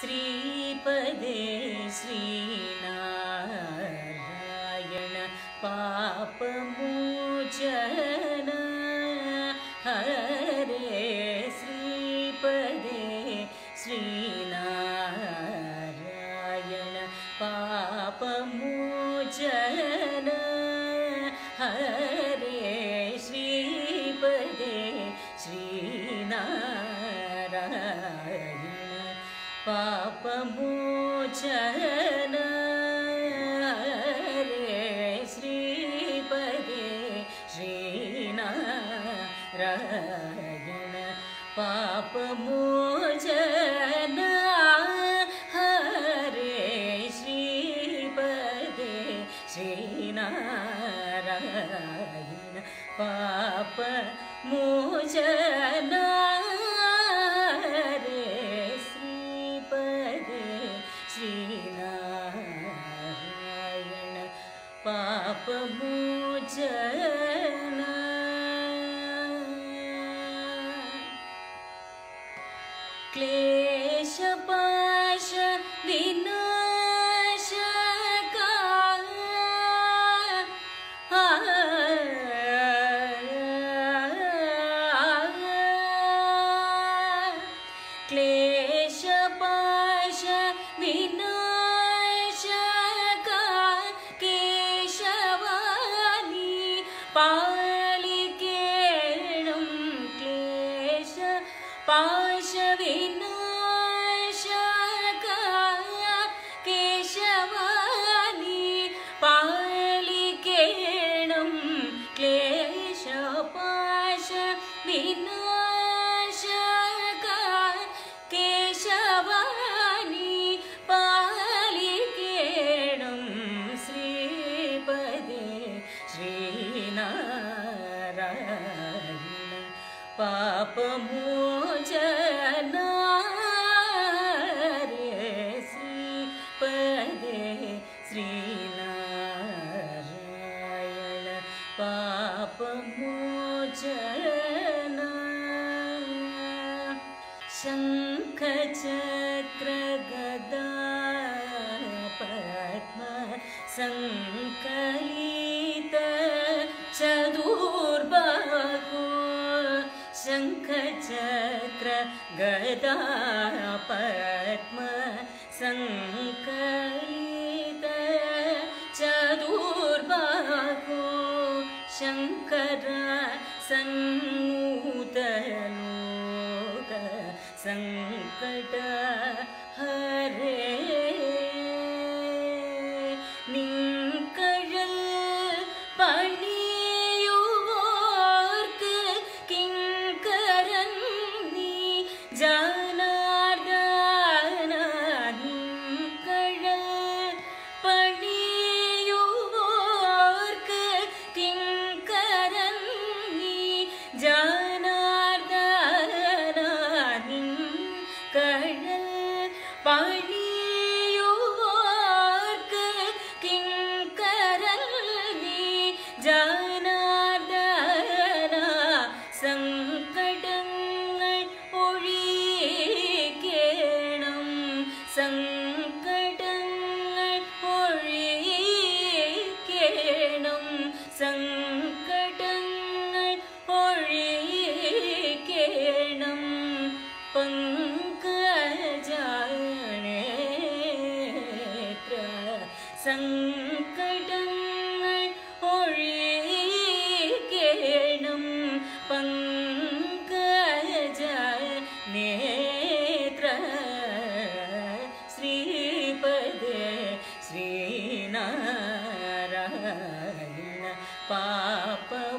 श्रीपदे श्रीनारायण पापमोचन। हरे श्रीपदे श्रीनारायण पापमोचन। हरे श्रीपदे श्रीनारायण पापमोचन हरे श्रीपदे श्रीनारायण पापमोचन हरे श्रीपदे श्रीनारायण पापमोचन श्रीनारायण पापमोचन। क्लेशपाश विनाशका क्लेशपाश केशवानी श्रीपदे श्रीनारायण पापमोचन रे श्रीपदे श्रीनारायण पापमोचन शङ्खचक्रगदा पद्म सङ्कलित चतुर्बाहो शङ्खचक्र गदा पद्म सङ्कलित चतुर्बाहो शङ्कर सङ्गूतलोक सङ्कट हरे। नीकर पणीयु मर्क किं करनी जानार्दना नीकर्ळ സങ്കടങ്ങൾ ഒഴിക്കേണം പങ്കജ നേത്ര ശ്രീപദ ശ്രീനാരായണ പാപമോചന